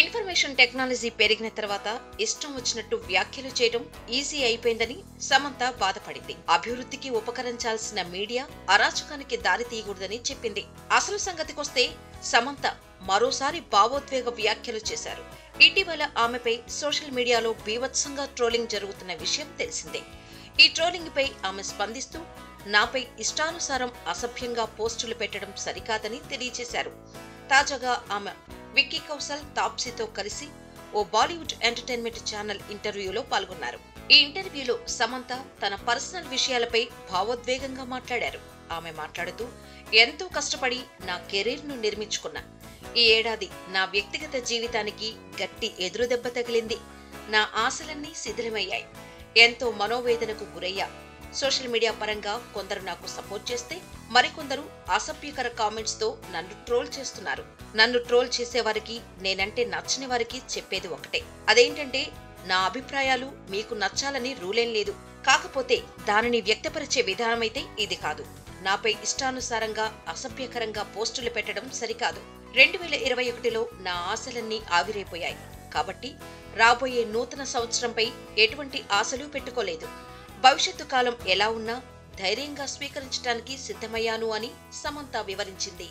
Information technology పెరిగిన తర్వాత ఇష్టం వచ్చినట్టు వ్యాఖ్యలు చేయడం ఈజీ అయిపోయిందని సమంత బాధపడింది. అభివృద్ధికి ఉపకరించాల్సిన మీడియా అరాచకానికి దారి తీయకూడదని చెప్పింది. అసలు సంగతికొస్తే సమంత మరోసారి భావోద్వేగ వ్యాఖ్యలు చేశారు. ఇటీవల ఆమెపై సోషల్ మీడియాలో బీభత్సంగా ట్రోలింగ్ జరుగుతున్న విషయం తెలిసిందే. ఈ ట్రోలింగ్ పై ఆమె స్పందిస్తూ నాపై ఇష్టానుసారం అసభ్యంగా పోస్టులు పెట్టడం సరికాదని తెలియజేశారు. తాజాగా ఆమె విక్కీ కౌశల్ తాప్సీతో కలిసి ఓ బాలీవుడ్ ఎంటర్టైన్మెంట్ ఛానల్ ఇంటర్వ్యూలో పాల్గొన్నారు. ఈ ఇంటర్వ్యూలో సమంత తన పర్సనల్ విషయాలపై భావోద్వేగంగా మాట్లాడారు. ఆమె మాట్లాడుతూ ఎంతో కష్టపడి నా కెరీర్ను నిర్మించుకున్నా ఈ ఏడాది నా వ్యక్తిగత జీవితానికి గట్టి ఎదురుదెబ్బ తగిలింది. నా ఆశలన్నీ శిథిలమయ్యాయి. ఎంతో మనోవేదనకు గురయ్యా. సోషల్ మీడియా పరంగా కొందరు నాకు సపోర్ట్ చేస్తే మరికొందరు అసభ్యకర కామెంట్స్తో నన్ను ట్రోల్ చేస్తున్నారు. నన్ను ట్రోల్ చేసేవారికి నేనంటే నచ్చని వారికి చెప్పేది ఒకటే. అదేంటంటే నా అభిప్రాయాలు మీకు నచ్చాలని రూలేం లేదు. కాకపోతే దానిని వ్యక్తపరిచే విధానమైతే ఇది కాదు. నాపై ఇష్టానుసారంగా అసభ్యకరంగా పోస్టులు పెట్టడం సరికాదు. రెండు వేల ఇరవై ఒకటిలో నా ఆశలన్నీ ఆవిరైపోయాయి. కాబట్టి రాబోయే నూతన సంవత్సరంపై ఎటువంటి ఆశలు పెట్టుకోలేదు. భవిష్యత్తు కాలం ఎలా ఉన్నా ధైర్యంగా స్వీకరించడానికి సిద్ధమయ్యాను అని సమంత వివరించింది.